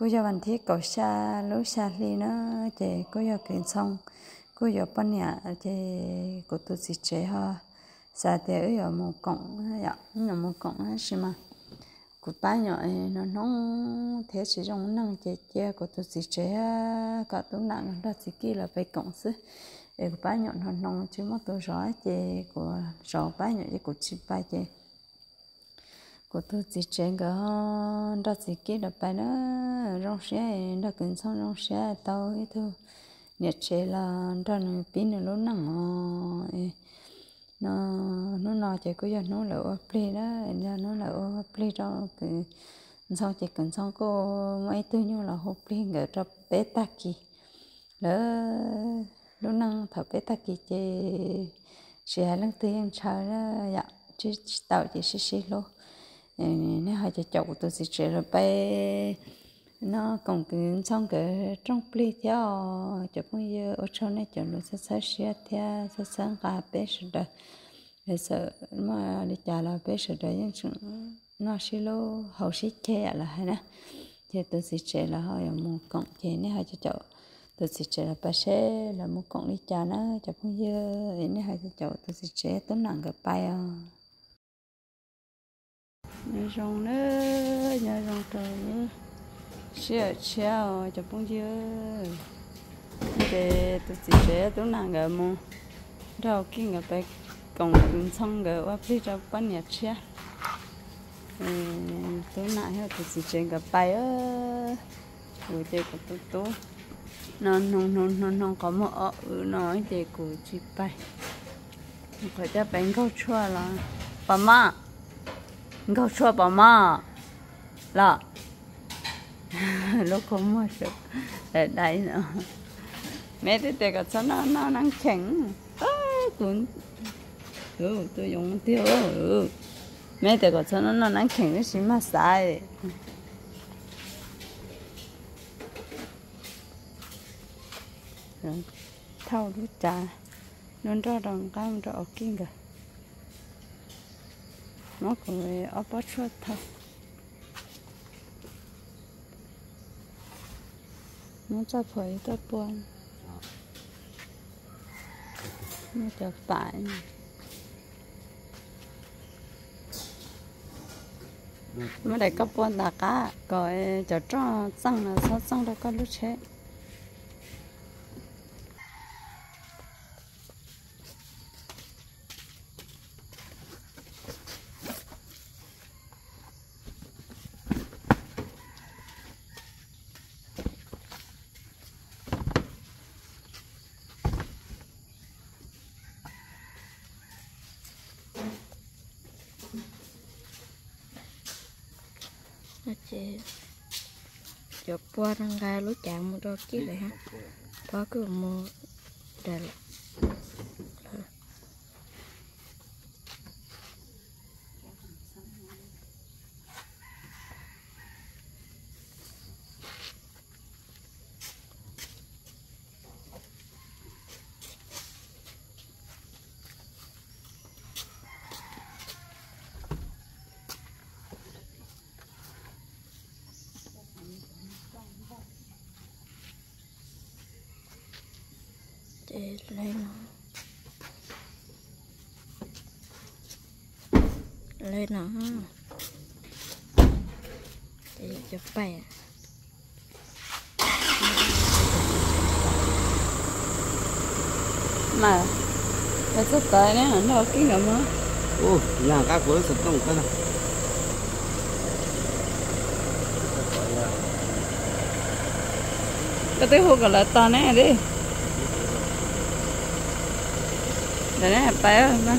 cô giờ bạn thiết cầu xa, lối xa li nó chị cô giờ kiện xong. Cô giờ bên nhà chị cô tôi chỉ chế ho. Xa thì ở giờ một cổng dạ là một cổng á xí mà. Cô ba nhỏ nó nóng, thế chỉ trong năng chế chế cô tôi chỉ chế cả tôi nặng đó chỉ kia là phải cổng xứ. Để cô ba nhỏ nó nóng, chứ mất tôi rõ chế của rõ ba nhỏ chế của chị ba chế cô tôi chỉ chế cái đó chỉ kia là bài nó rong xe đó cần xong rong xe tao ấy thôi nhật chế là đó nó pin nó lúc nặng nó nó nó chỉ có giờ nó lỡ play đó giờ nó lỡ play đó cái sau chỉ cần xong cô mấy tư như là hộp play người cho bé ta kì. Lỡ lúc năng thở bé ta kì chế sẽ lần tư em chờ đó dạ chứ tàu chỉ xí xí luôn Ờ, nếu hai cho chậu tôi sẽ chơi rồi bé nó còn cứ xong cái trong pli theo cho cũng như ở trong này cho nó sẽ sẽ sẽ theo sẽ sang cả bé sẽ đó bây giờ mà đi trả là bé sẽ đó nhưng chúng nó sẽ lo hậu sĩ che à là hay nè thì tôi sẽ chơi là họ à, có một cộng chế này hai cho chậu tôi sẽ chơi là bé sẽ là một cộng đi trả nó cho cũng như này hai cho chậu tôi sẽ chơi tôi nặng cái bay à nhớ rong nữa, nhớ rong trời nữa. Xe chéo cho bông dưa. Để tôi chỉ để tôi nàng cái mò. Rau kinh cái bé còn cũng xong cái ốp đi cho bán nhà xe ừ, tôi nãy hết, tôi chỉ chơi cái bài á. Rồi chơi của tôi tôi nó nó nó nó nó có một ở nói để của chị bài có cho bánh câu chua là bà má câu cho bà má là lúc không mua được để đấy nữa mẹ thì để cái cho nó nó nắng chèn cũng ừ tôi dùng tiêu ừ mẹ để cái cho nó nó nắng chèn nó xí mà sai thâu lúc trà nó ra đồng cam ra ở kinh cả nó cũng ở bát chuột thật nó cho phải cho buồn nó cho phải mà để cấp buồn là cá rồi cho cho xăng là sao xăng đâu có lúc chết chị chụp qua răng gai lối chạm một đôi kia lại ha có cứ mua đây là để lấy nó lấy nó để chụp bài mà cái chút tới đấy nó kinh lắm á. Ô nhà các với sập trong cái này cái tới hồ cái là to này đi để này bé đó.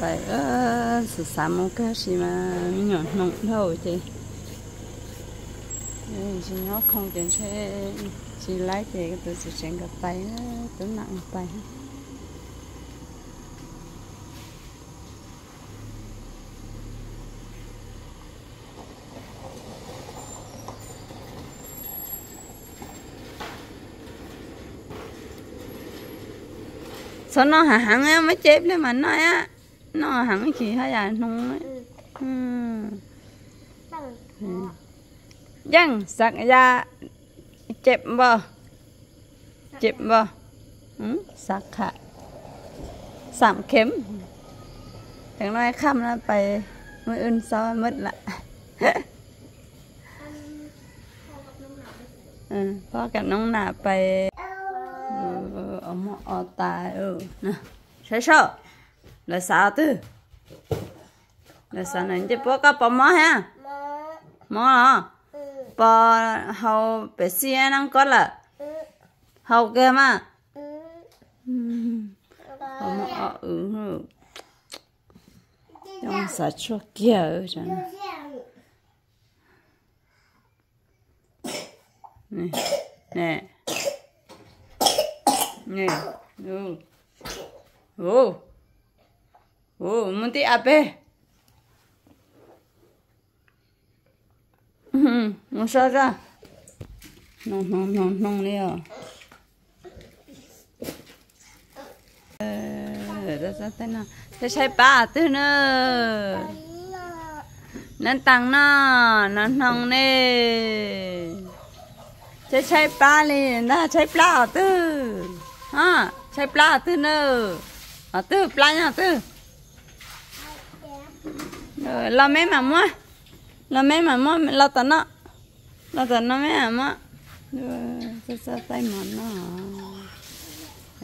Vậy, ơ sự sắm một cái gì mà mình nhỏ nông đâu chị. Chị nó không tiền xe chị lái chị tôi sẽ chuyển cái tay tôi nặng tay sao nó hả hẳn á mới chép lên mà nói á nó hẳn chỉ hay là nông ấy ừ bằng dân sạc ra chép bơ chép bơ ừ sạc hạ sạm kiếm thằng nói khăm nó ไป mới ưn sao mất lại อืมพ่อกับน้องหนาไปเออ Ờ, ở tại ừ. Nè sai sao là sao tư. Là sao này chỉ bố cá bò mò ha? Mò à bò hầu bé xe năng có là hầu kia mà. Hầu mò ở ừ ừ. Trong sạch cho kia ở chẳng nè. Nè nè. Ô ô ô muốn tí áp ấy. Ừ, muốn sao ra. Nông nông nông nông đi à rất thế nào. Thế sai ba thế nữa nên tăng nó nó nông nè thế sai ba liền đó sai ba tư ha chạy pla tư nơ. À tư pla nha tư ờ, lo mẹ mà mua. Lo mẹ mà mua, lo tao nó. Lo tao nó mẹ mà mua. Ờ, cho cho tay mà nó.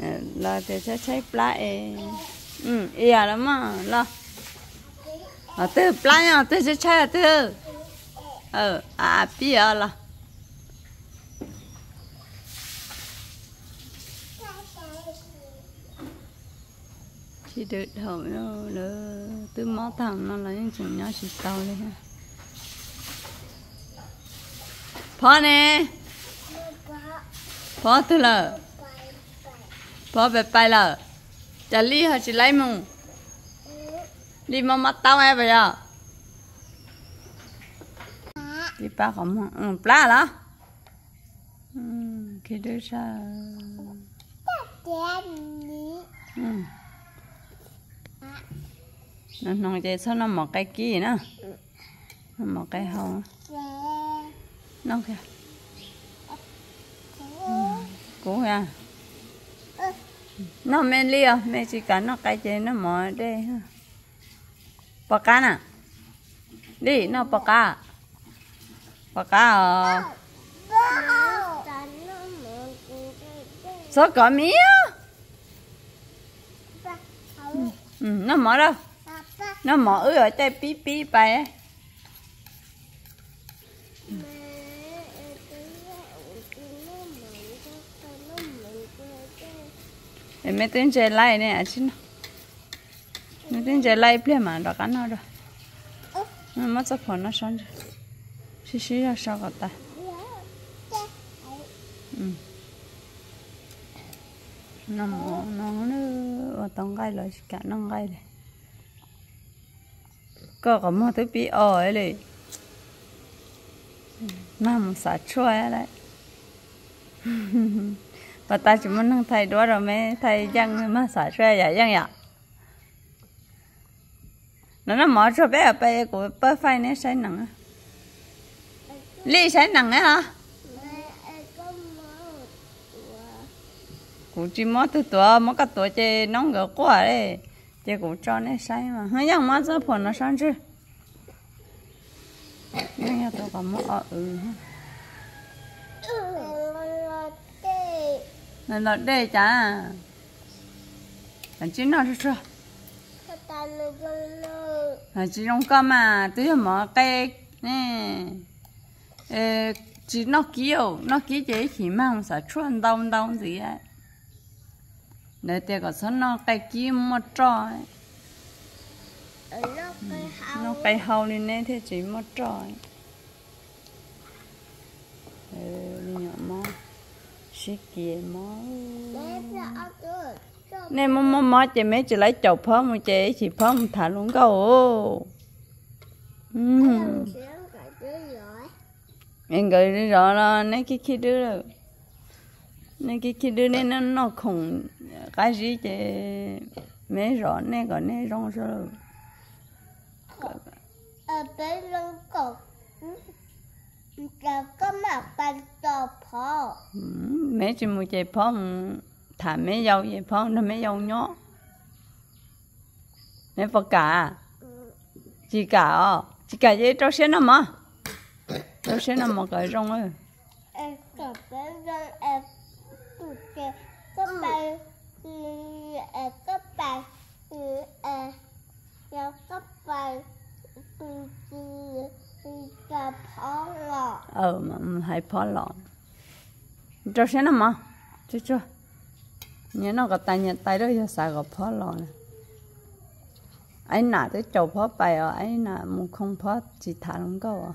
Ờ, lo thì sẽ chạy pla e ừ iya à lắm mà lo. À tư pla nha tư sẽ chạy tư chỉ được hậu nó nữa từ máu thằng nó là những chuyện nhỏ chỉ tao lên ha. Phó nè. Phó từ là phó về bay là chả lý họ chỉ lấy mùng? Đi mà mắt tao em vậy à? Đi ba không ừ ba là ừ cái đứa sao? Ừ nó nong chơi sao nó mọc cái kia nữa nó mọc cái hông nong kìa cú nha nó mẹ lia à? mẹ chỉ cả nó cái chơi nó mò đây ha Paka na. Di, cá paka. cá ờ. Sao có mía? Ừ, nó mở đâu? Nó mở rồi ở đây pí bay bài. Em mấy tiếng chơi lại nè, à chứ nó. Mấy tiếng chơi lại ple mà đó cái nó rồi. Nó mất sắc phồn nó sáng rồi. Xí xí ra sao cả ta. Ừ. Nó mỏ nó nó ở tông gai rồi cả nó gai có có một thứ bị này. Mà một xả chua ấy lại. và ta chỉ muốn năng thầy đó rồi mới thầy dân mà xả chua vậy dân vậy nó nó mở cho bé ở bé của bé phai này sai nặng á ly sai nặng á hả cụ chỉ mất từ tuổi mất cái tuổi chơi nóng gỡ quá đấy cụ cho nó sai mà hơi mà chả cây nè ờ chỉ nó kiểu nó kiểu chỉ chỉ mang sợ chuan đông đông gì á để tiền có số nó cây kia một trò nó cây hậu lên nè thì chỉ một trò ờ đi nhỏ mò. Xí kia mò. Nè mò mò mò chị mấy chị lấy chậu phớ một chị chị phớ một thả luôn câu. Ừ. Em gửi đi rồi là nè cái khi đưa rồi nè cái khi đưa nên nó nó không cái gì chứ mấy rõ nè còn nè rong rồi ở bên lưng cổ giờ có mặt bàn tờ phò mấy chỉ một chạy phong thả mấy dâu vậy phong nó mấy dâu nhó. Mấy phật cả chỉ cả ờ chỉ cả vậy trâu xe nằm mà trâu xe nằm mà cái rong ơi. Em ở bên lưng em tụt kìa có bài em có bài em giờ có bài tụt kìa phò ờ mà hay phó lọ trâu xe nằm mà chú chú nhớ nó có tay nhận tay đó giờ xài có phó lọ này anh nã tới chầu phó bài ờ anh nã muốn không phó chỉ thả lông câu à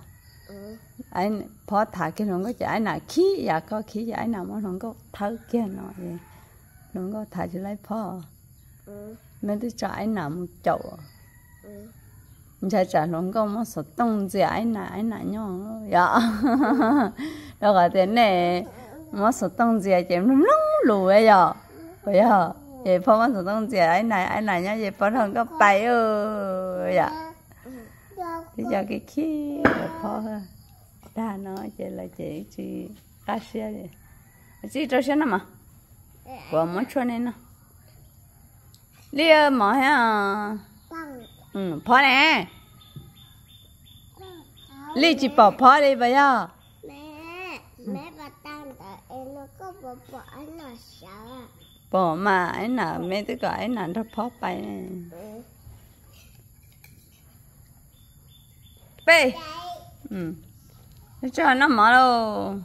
anh phó thả cái lông câu chỉ anh nã khí ya có khí chỉ anh nã muốn lông câu thấu kia nó vậy lông câu thả chỉ lấy phó mấy đứa cho anh nã muốn chầu cha chả luôn câu mà sợ tông gì anh nà anh nà nhau dạ. đâu có thế này mà sợ tông gì chém lung lung lù ấy ya bây giờ vậy phó mà sợ tông gì anh này anh này nhau vậy phó thằng có bay ơ, dạ. thì cho cái khí của phó ha. Ta nói chỉ là chỉ chỉ cá xe đi. Chỉ cho xe nào mà. Của muốn cho nên nó lia mà ha ừ phó nè. Lia chỉ bỏ phó đi bây giờ mẹ mẹ bà tan tại em nó có bỏ bỏ anh là sợ. Bỏ mà ấy là mấy đứa cái ấy là nó phó bay này bê. Ừ. Cho nó mở đâu